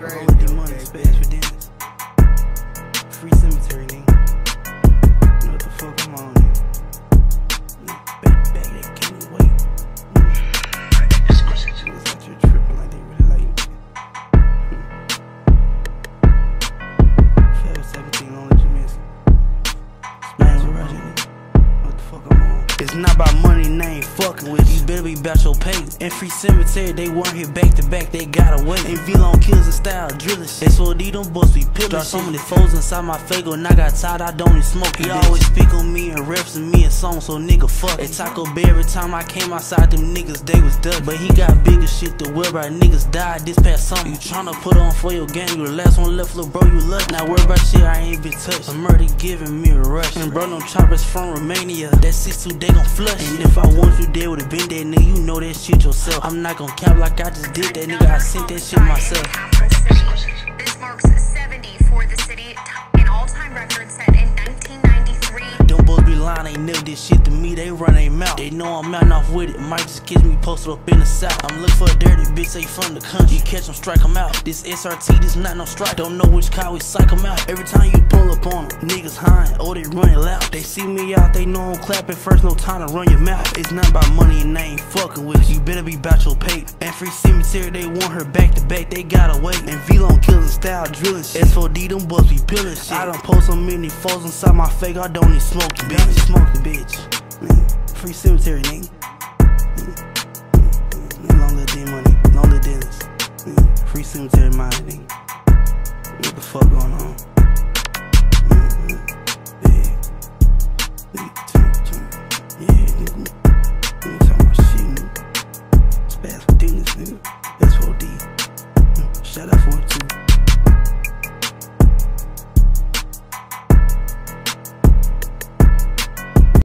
All the money, space for dinners. Free cemetery, nigga. It's not about money, they ain't fucking with you. Better be about your pay. And free cemetery, they weren't here back to back, they got away. And V-Long kills and style drilling shit. S4D, them boys be pillin' Drop so many foes inside my fago, and I got tired, I don't even smoke. He always speak on me and reps and me and songs, so nigga fuck. At Taco Bell, every time I came outside, them niggas, they was done. But he got bigger shit to worry about. Niggas died this past summer. You tryna put on for your gang, you the last one left, little bro, you luck. Now worry about shit, I ain't been touched. A murder giving me a rush. And bro, no choppers from Romania, that 6-2, they flush. And if I want you there, would've been there, nigga, you know that shit yourself. I'm not gon' cap like I just did that, nigga, I sent that shit myself. Did shit to me, they run their mouth. They know I'm out off with it, might just catch me posted up in the south. I'm looking for a dirty bitch, they from the country. You catch them, strike them out. This SRT, this not no strike. Don't know which car we psych them out. Every time you pull up on them, niggas high, oh, they running loud. They see me out, they know I'm clapping first, no time to run your mouth. It's not about money and they ain't fucking with you. You better be about your pay. And free cemetery, they want her back to back, they gotta wait. And V-Long killing style drilling shit. S4D, them boys be peeling shit. I done post so many foes inside my fake, I don't even smoke bitch. Smoke the bitch. Nigga, Free cemetery, nigga. Nigga, Long live D money, long live Dennis. Free cemetery, mind, nigga. What the fuck going on? Mhm. Shit, nigga. That's 4D. Shout out for